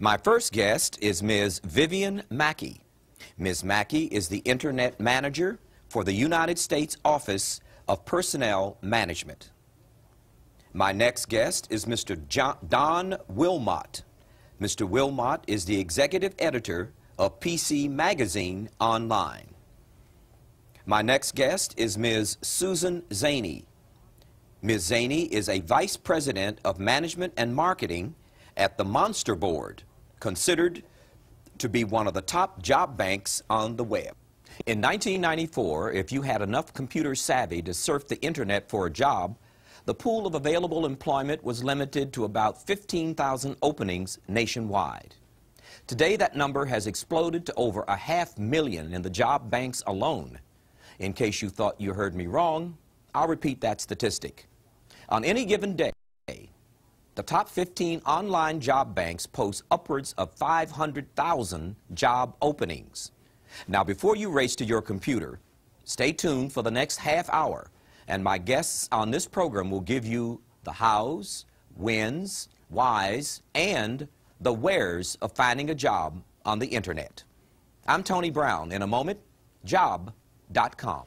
My first guest is Ms. Vivian Mackey. Ms. Mackey is the Internet Manager for the United States Office of Personnel Management. My next guest is Mr. John, Don Willmott. Mr. Willmott is the Executive Editor of PC Magazine Online. My next guest is Ms. Susan Zaney. Ms. Zaney is a Vice President of Management and Marketing at the Monster Board, considered to be one of the top job banks on the web. In 1994, if you had enough computer savvy to surf the internet for a job, the pool of available employment was limited to about 15,000 openings nationwide. Today, that number has exploded to over a half million in the job banks alone. In case you thought you heard me wrong, I'll repeat that statistic. On any given day, the top 15 online job banks post upwards of 500,000 job openings. Now, before you race to your computer, stay tuned for the next half hour, and my guests on this program will give you the hows, whens, whys, and the wheres of finding a job on the internet. I'm Tony Brown. In a moment, job.com.